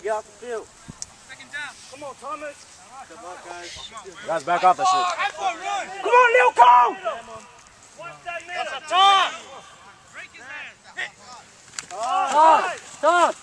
Hey, get off the field. Second down. Come on, Thomas. Good luck, guys. Guys, back off that shit. Oh, Come on, Lil Cole! Watch that middle. That's a Break his hand. Stop! Stop!